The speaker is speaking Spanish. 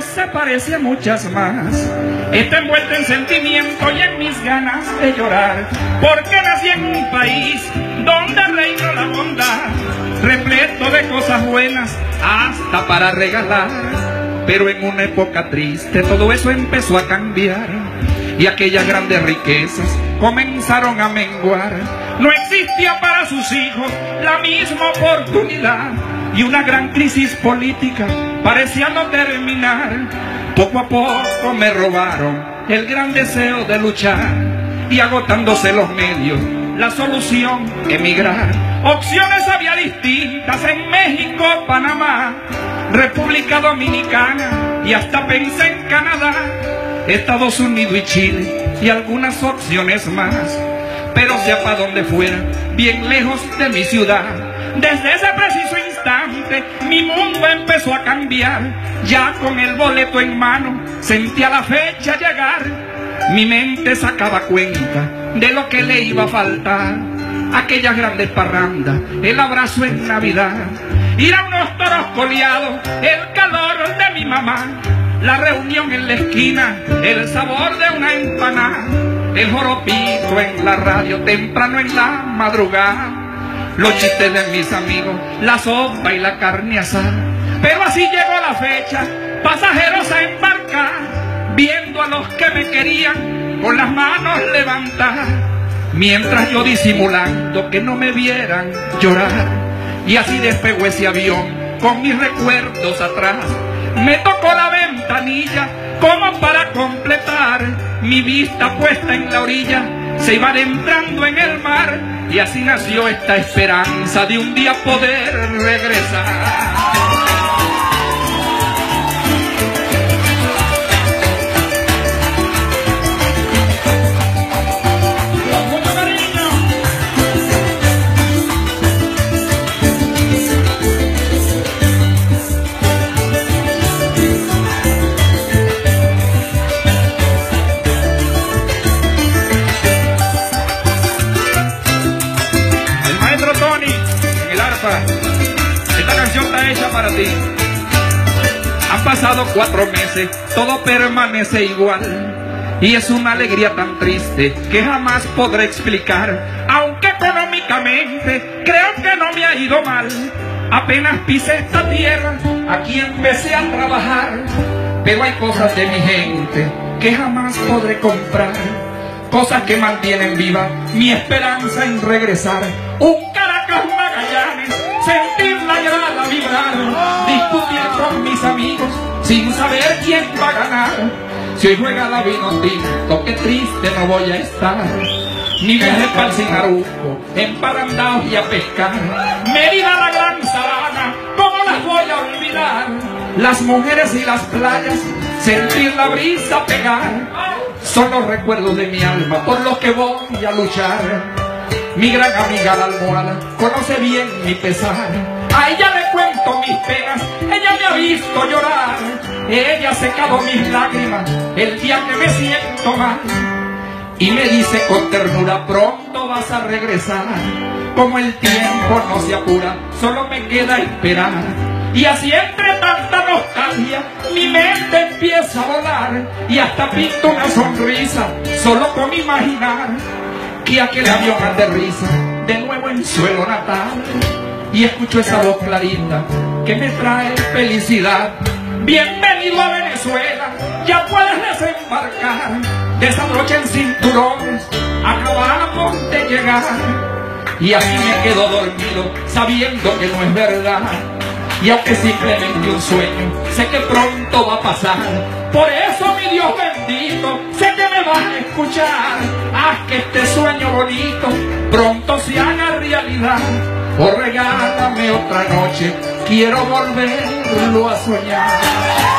se parece a muchas más. Está envuelta en sentimiento y en mis ganas de llorar, porque nací en un país donde reina la bondad, repleto de cosas buenas hasta para regalar. Pero en una época triste todo eso empezó a cambiar y aquellas grandes riquezas comenzaron a menguar. No existía para sus hijos la misma oportunidad y una gran crisis política parecía no terminar. Poco a poco me robaron el gran deseo de luchar y agotándose los medios, la solución emigrar. Opciones había distintas en México, Panamá, República Dominicana y hasta pensé en Canadá, Estados Unidos y Chile y algunas opciones más. Pero sea para donde fuera, bien lejos de mi ciudad, desde ese preciso mi mundo empezó a cambiar. Ya con el boleto en mano sentía la fecha llegar. Mi mente sacaba cuenta de lo que le iba a faltar. Aquellas grandes parrandas, el abrazo en Navidad, ir a unos toros coleados, el calor de mi mamá, la reunión en la esquina, el sabor de una empanada, el joropito en la radio temprano en la madrugada los chistes de mis amigos, la sopa y la carne asada. Pero así llegó la fecha, pasajeros a embarcar, viendo a los que me querían con las manos levantadas, mientras yo disimulando que no me vieran llorar. Y así despegó ese avión con mis recuerdos atrás. Me tocó la ventanilla como para completar mi vista puesta en la orilla se iba adentrando en el mar y así nació esta esperanza de un día poder regresar. Hecha para ti. Han pasado cuatro meses, todo permanece igual. Y es una alegría tan triste que jamás podré explicar. Aunque económicamente creo que no me ha ido mal. Apenas pisé esta tierra, aquí empecé a trabajar. Pero hay cosas de mi gente que jamás podré comprar. Cosas que mantienen viva mi esperanza en regresar. Un mis amigos sin saber quién va a ganar. Si hoy juega la vino tinto, qué triste no voy a estar. Ni viaje para el Sinaruco, emparandados y a pescar. Mérida la gran sabana, ¿cómo las voy a olvidar? Las mujeres y las playas, sentir la brisa pegar. Son los recuerdos de mi alma por los que voy a luchar. Mi gran amiga la almohada conoce bien mi pesar. A ella visto llorar. Ella ha secado mis lágrimas el día que me siento mal. Y me dice con ternura, pronto vas a regresar. Como el tiempo no se apura, solo me queda esperar. Y así entre tanta nostalgia, mi mente empieza a volar. Y hasta pinto una sonrisa, solo con imaginar que aquel avión aterriza de nuevo en suelo natal y escucho esa voz clarita que me trae felicidad. Bienvenido a Venezuela, ya puedes desembarcar, desabrochen cinturones, acabamos de llegar. Y así me quedo dormido, sabiendo que no es verdad. Y aunque simplemente un sueño, sé que pronto va a pasar. Por eso, mi Dios bendito, sé que me vas a escuchar. Haz que este sueño bonito pronto se haga realidad. O regálame otra noche, quiero volverlo a soñar.